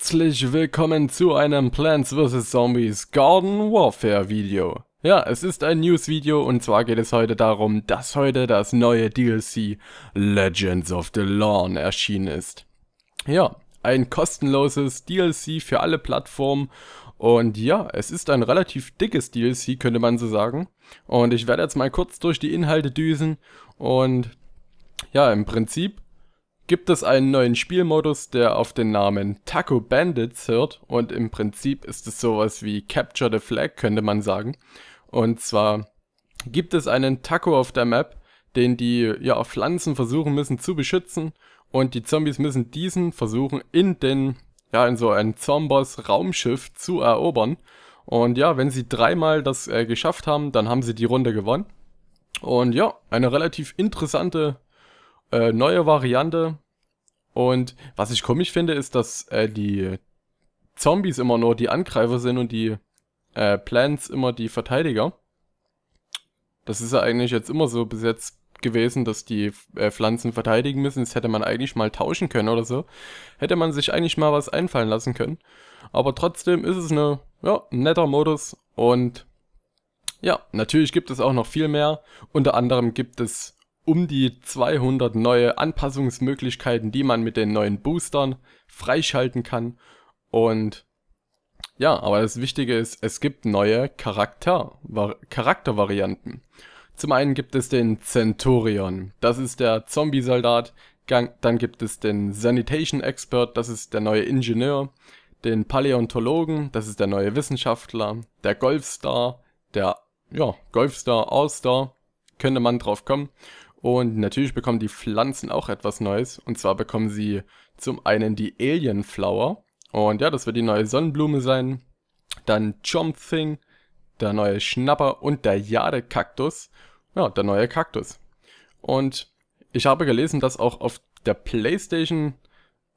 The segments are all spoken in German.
Herzlich willkommen zu einem Plants vs. Zombies Garden Warfare Video. Ja, es ist ein News-Video und zwar geht es heute darum, dass heute das neue DLC Legends of the Lawn erschienen ist. Ja, ein kostenloses DLC für alle Plattformen und ja, es ist ein relativ dickes DLC, könnte man so sagen. Und ich werde jetzt mal kurz durch die Inhalte düsen und ja, im Prinzip gibt es einen neuen Spielmodus, der auf den Namen Taco Bandits hört und im Prinzip ist es sowas wie Capture the Flag, könnte man sagen. Und zwar gibt es einen Taco auf der Map, den die ja Pflanzen versuchen müssen zu beschützen und die Zombies müssen diesen versuchen in den ja in so ein Zombos Raumschiff zu erobern. Und ja, wenn sie dreimal das äh, geschafft haben, dann haben sie die Runde gewonnen. Und ja, eine relativ interessante äh, neue Variante. Und was ich komisch finde, ist, dass äh, die Zombies immer nur die Angreifer sind und die äh, Plants immer die Verteidiger. Das ist ja eigentlich jetzt immer so bis jetzt gewesen, dass die äh, Pflanzen verteidigen müssen. Das hätte man eigentlich mal tauschen können oder so. Hätte man sich eigentlich mal was einfallen lassen können. Aber trotzdem ist es eine, ja, ein netter Modus und ja, natürlich gibt es auch noch viel mehr. Unter anderem gibt es um die 200 neue Anpassungsmöglichkeiten, die man mit den neuen Boostern freischalten kann. Und ja, aber das Wichtige ist, es gibt neue Charakter, Charaktervarianten. Zum einen gibt es den Centurion, das ist der Zombie-Soldat. Dann gibt es den Sanitation Expert, das ist der neue Ingenieur. Den Paläontologen, das ist der neue Wissenschaftler. Der Golfstar, der, ja, Golfstar, All-Star, könnte man drauf kommen. Und natürlich bekommen die Pflanzen auch etwas Neues. Und zwar bekommen sie zum einen die Alien Flower. Und ja, das wird die neue Sonnenblume sein. Dann Chomp Thing, der neue Schnapper und der Jade-Kaktus. Ja, der neue Kaktus. Und ich habe gelesen, dass auch auf der Playstation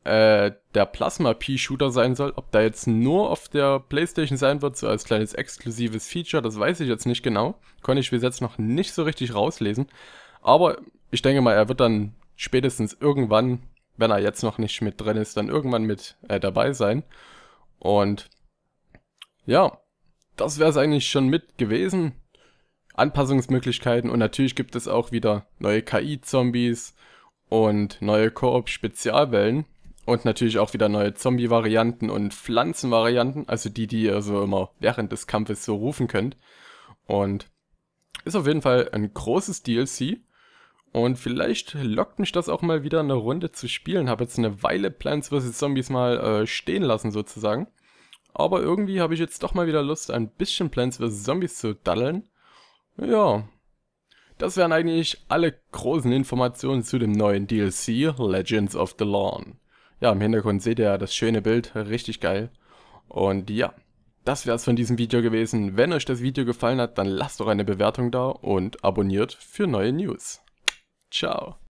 äh, der Plasma P-Shooter sein soll. Ob der jetzt nur auf der Playstation sein wird, so als kleines exklusives Feature, das weiß ich jetzt nicht genau. Konnte ich bis jetzt noch nicht so richtig rauslesen. Aber ich denke mal, er wird dann spätestens irgendwann, wenn er jetzt noch nicht mit drin ist, dann irgendwann mit äh, dabei sein. Und ja, das wäre es eigentlich schon mit gewesen. Anpassungsmöglichkeiten und natürlich gibt es auch wieder neue KI-Zombies und neue Koop-Spezialwellen und natürlich auch wieder neue Zombie-Varianten und Pflanzen-Varianten, also die, die ihr so immer während des Kampfes so rufen könnt. Und ist auf jeden Fall ein großes DLC und vielleicht lockt mich das auch mal wieder eine Runde zu spielen. Habe jetzt eine Weile Plants vs. Zombies mal äh, stehen lassen sozusagen. Aber irgendwie habe ich jetzt doch mal wieder Lust, ein bisschen Plants vs. Zombies zu daddeln. Ja, das wären eigentlich alle großen Informationen zu dem neuen DLC Legends of the Lawn. Ja, im Hintergrund seht ihr das schöne Bild, richtig geil. Und ja, das wäre es von diesem Video gewesen. Wenn euch das Video gefallen hat, dann lasst doch eine Bewertung da und abonniert für neue News. Ciao.